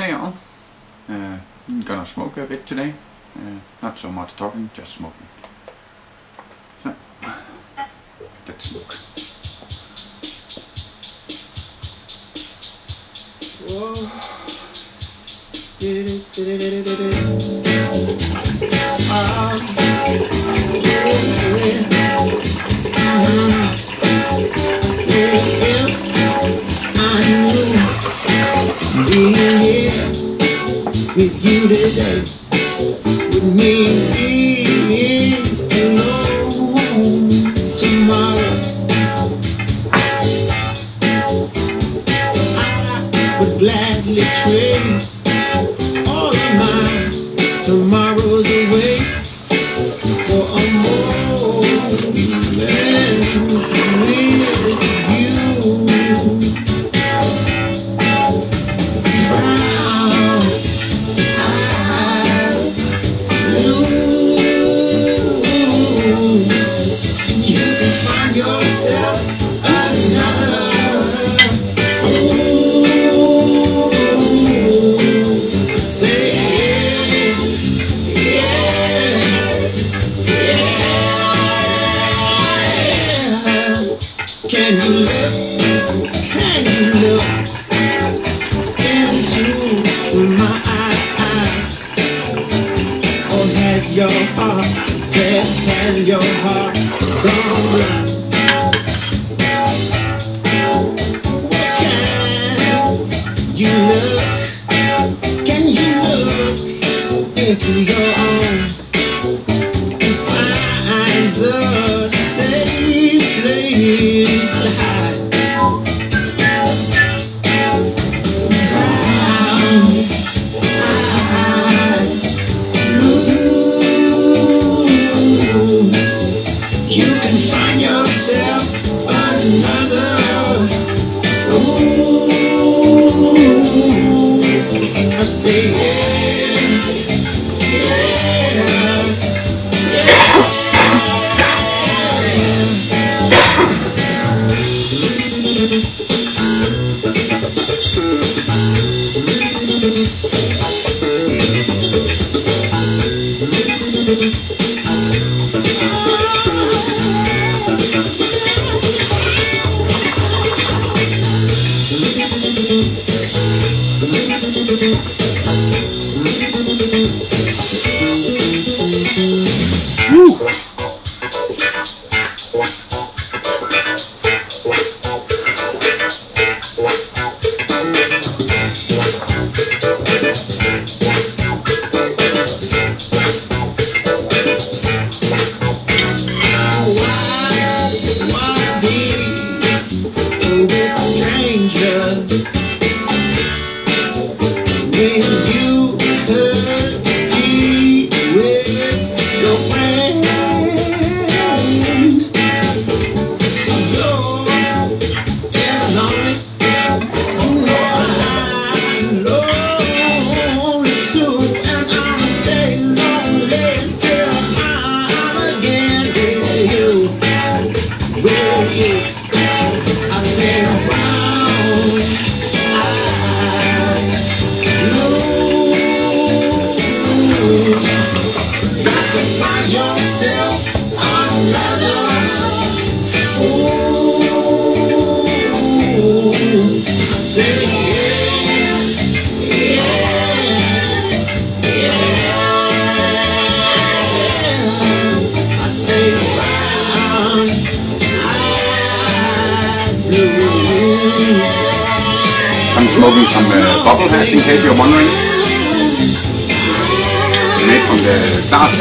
Hey all, uh, I'm gonna smoke a bit today. Uh, not so much talking, just smoking. So, let's smoke. Whoa. Can you look? Can you look into my eyes? Or has your heart has your heart gone blind? Can you look? Why, I'm smoking some uh, bubble hash in case you're wondering. Made from the Dark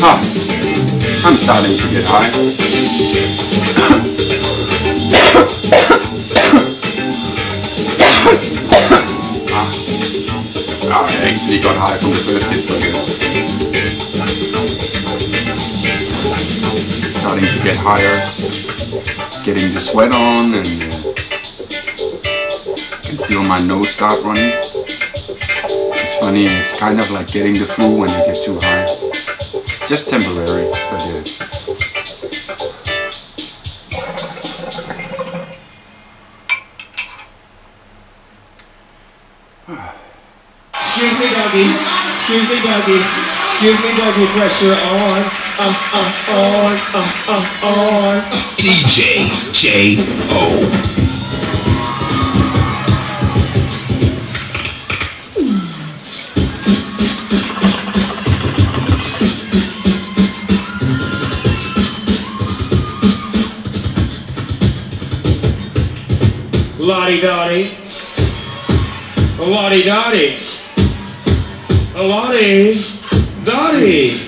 Strain. I'm starting to get high. ah, I actually got high from the first hit, uh, starting to get higher, getting the sweat on, and uh, can feel my nose start running. It's funny, it's kind of like getting the flu when you get too high. Just temporary, but uh, Excuse me, doggy. Excuse me, doggy. Excuse me, doggy. Pressure on. Uh, uh, on. Uh, uh, on. DJ J.O. Lottie Dottie. Lottie Dottie. Lottie Dottie.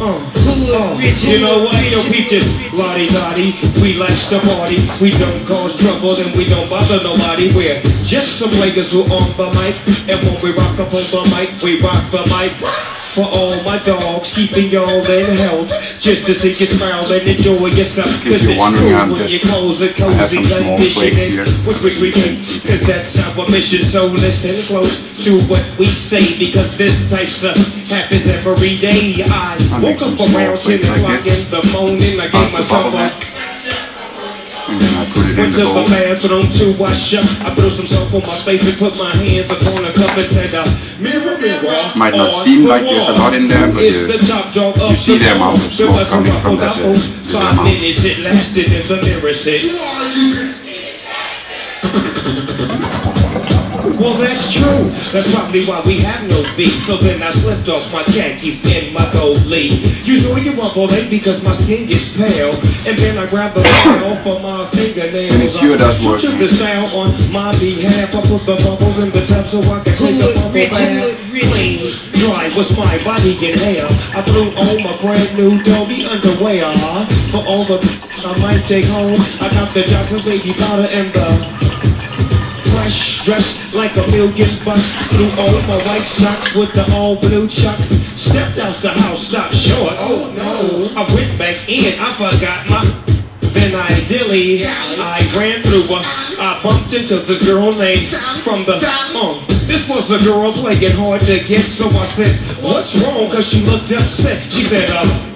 Oh, oh, you know what? Yo, peep this, Lottie Dottie. We like to party. We don't cause trouble and we don't bother nobody. We're just some niggas who on the mic. And when we rock up on the mic, we rock the mic. For all my dogs, keeping y'all in health. Just to see you smile and enjoy yourself. Cause you're it's wondering, cool I'm when just- your clothes are I cozy some small flakes conditioning. Which we we can, cause that's our mission. So listen close to what we say, because this type of happens every day. I I'll woke up around 10 flakes like o'clock in the morning. I gave myself a and then I put it in Went the to the bowl. bathroom to wash up. I threw some soap on my face and put my hands upon a cup and said, Mirror, mirror. Might not seem like there's a wall. lot in there, but, It's the top dog of you see the amount of wall. smoke There was a coming from that, uh, Five minutes it lasted in the mirror said, Well, that's true. That's probably why we have no beef. So then I slipped off my khakis and my gold leaf. You know you want late because my skin gets pale. And then I grab the file for my fingernails. And it's you that's work, Took man. the style on my behalf. I put the bubbles in the tub so I can take a bubble bath. Clean, dry was my body in hair. I threw on my brand new doggy underwear. For all the I might take home. I got the Johnson baby powder and the fresh, dressed like a million bucks. Threw on my white socks with the all blue chucks. Stepped out the house, stopped short. Oh no! I went back in, I forgot my. Then I dilly, I ran through her. I bumped into this girl named from the. Uh, this was a girl playing hard to get, so I said, "What's wrong?" Cause she looked upset. She said, "Uh."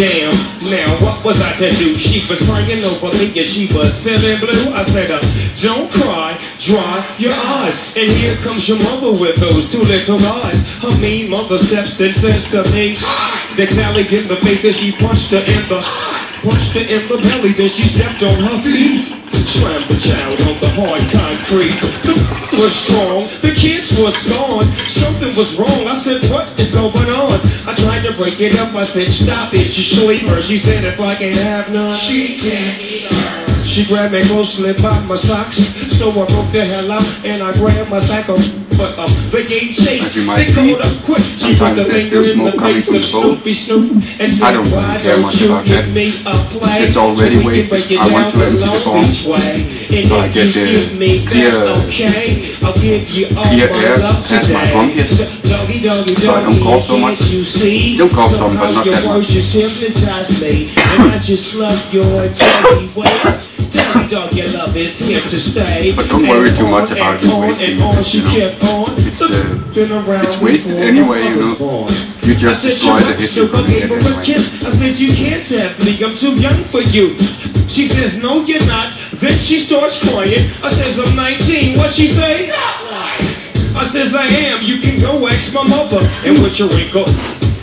Damn, now what was I to do? She was crying over me and she was feeling blue. I said, uh, don't cry, dry your eyes. And here comes your mother with those two little guys. Her mean mother steps and says to me, Dick Sally in the face and she punched her in the, punched her in the belly. Then she stepped on her feet. Slammed the child on the hard concrete. The was strong, the kiss was gone. Something was wrong. I said, What is going on? I tried to break it up. I said, Stop it, you sleeper. She said, If I can't have none, she can't. She grabbed me closely by my socks, so I broke the hell out and I grabbed my cycle. But um, they gave chase. As you might they called up quick. She put the there's finger in the face of. Snoopy Snoop and said, don't Why care don't much you about give that. me a play? It's already so wasted. I want to empty the bomb. And I if get you the give me clear- that, okay, I'll give you all clear my air love past my today. bronchus. So, Doggy, doggy, So I don't cough so much. You see? Still cough some, but Somehow not your that words much. just hypnotize me, and I just love your jazzy ways. Dog, your love is here to stay. But don't worry too much about you wasting it, she you know. It's, uh, it's wasted anyway, you know. You just destroy the "Shut up," hit so I gonna gave get her a anyway. kiss. I said, you can't tap me, I'm too young for you. She says, no, you're not. Then she starts crying. I says, I'm 19. What she say? I says, I am. You can go ask my mother. And with your wrinkle,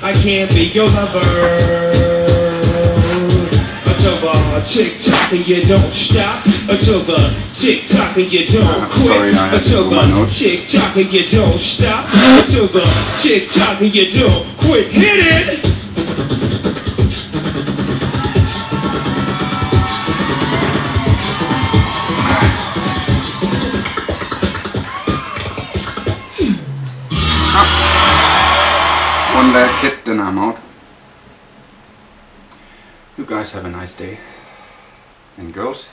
I can't be your lover. Until the tick tock and you don't stop. Until the tick tock and you don't quit. until the tick tock and you don't stop. Until the tick tock and you don't quit. Hit it. One last hit, then I'm out. Guys have a nice day. And girls,